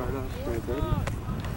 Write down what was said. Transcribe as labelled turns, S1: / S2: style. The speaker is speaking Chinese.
S1: I don't.